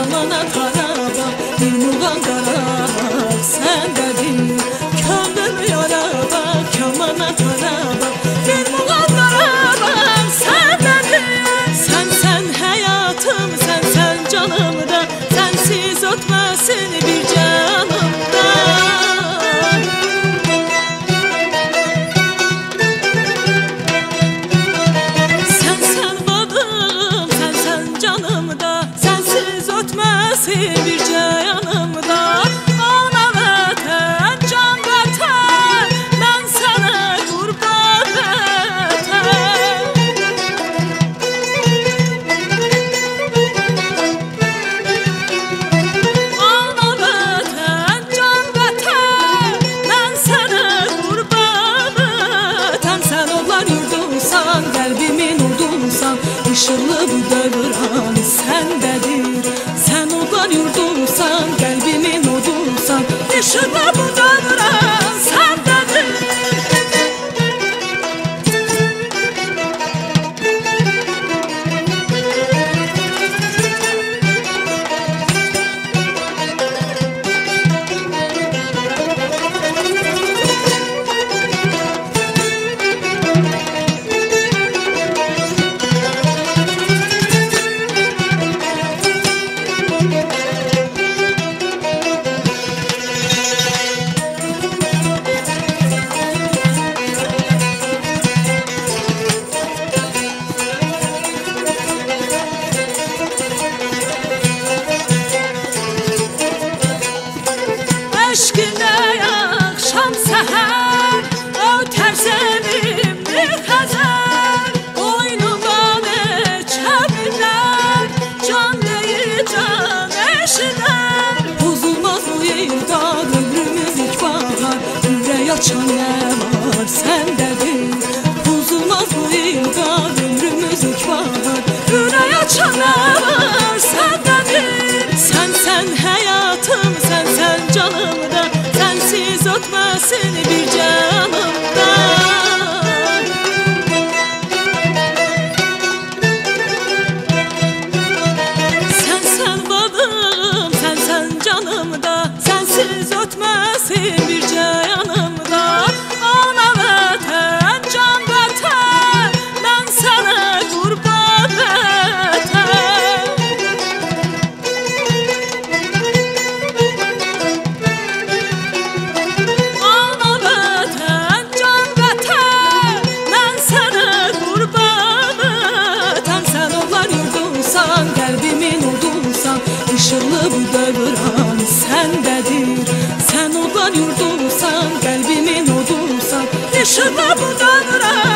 Aman Karabağ, bir mugan Karabağ yurdumsan Kalbimin odunsan Yaşına bundan Eşkine akşam seher Öter sevimli xəzər Boynundan çəmirlər Can deyir can eşidər Bozulmaz bu açan nə var səndədir Bozulmaz yurdunsan, qəlbimin odunsan Işıqlı bu dövran səndədir Sən onlar yurdunsan, qəlbimin odunsan Işıqlı bu dövran